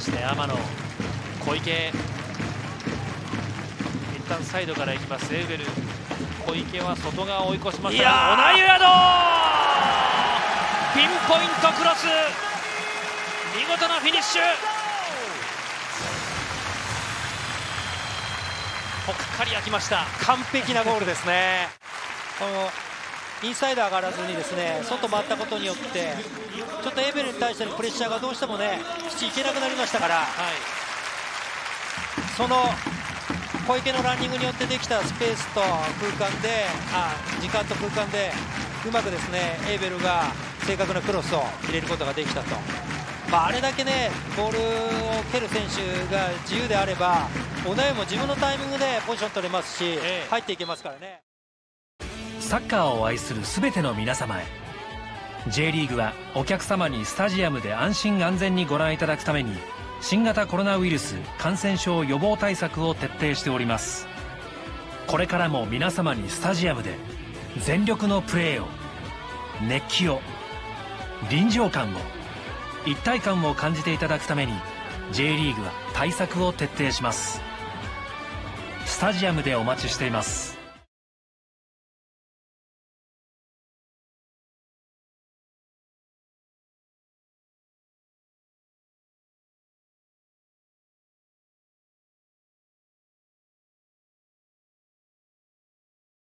して天野。小池。一旦サイドから行きます。エウベル。小池は外側を追い越しました。がオナドピンポイントクロス。見事なフィニッシュ。ぽっかり開きました。完璧なゴールですね。こ のインサイド上がらずにですね外回ったことによってちょっとエベルに対してのプレッシャーがどうしてもね基地行けなくなりましたから、はい、その小池のランニングによってできたスペースと空間であ時間と空間でうまくですねエーベルが正確なクロスを入れることができたと、まあ、あれだけねボールを蹴る選手が自由であればオナイも自分のタイミングでポジション取れますし、入っていけますからねサッカーを愛する全ての皆様へ。J リーグはお客様にスタジアムで安心安全にご覧いただくために新型コロナウイルス感染症予防対策を徹底しております。これからも皆様にスタジアムで全力のプレーを熱気を臨場感を一体感を感じていただくために J リーグは対策を徹底します。スタジアムでお待ちしています。